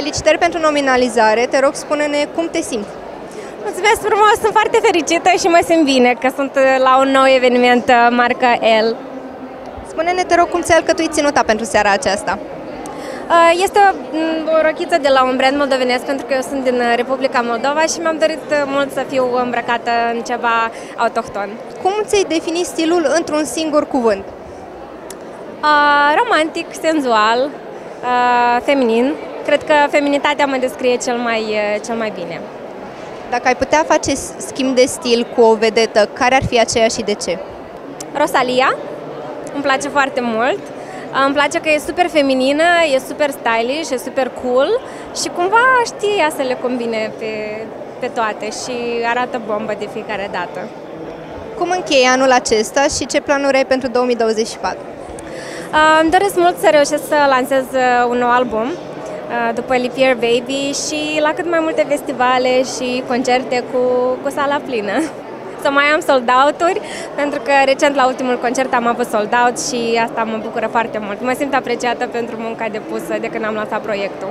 Felicitări pentru nominalizare. Te rog, spune-ne cum te simți. Mulțumesc frumos, sunt foarte fericită și mă simt bine că sunt la un nou eveniment uh, marca L. Spune-ne, te rog, cum ți-ai alcătuit ținuta pentru seara aceasta? Uh, Este o, m, o rochiță de la un brand moldovenesc pentru că eu sunt din uh, Republica Moldova și mi-am dorit uh, mult să fiu îmbrăcată în ceva autohton. Cum ți-ai defini stilul într-un singur cuvânt? Uh, romantic, senzual, uh, feminin. Cred că feminitatea mă descrie cel mai, uh, cel mai bine. Dacă ai putea face schimb de stil cu o vedetă, care ar fi aceea și de ce? Rosalia, îmi place foarte mult. Uh, Îmi place că e super feminină, e super stylish, e super cool și cumva știe ea să le combine pe, pe toate și arată bombă de fiecare dată. Cum închei anul acesta și ce planuri ai pentru 2024? Uh, Îmi doresc mult să reușesc să lansez uh, un nou album uh, după Leap Year Baby și la cât mai multe festivale și concerte cu, cu sala plină. Să mai am sold out-uri, pentru că recent la ultimul concert am avut sold out și asta mă bucură foarte mult. Mă simt apreciată pentru munca depusă de când am lansat proiectul.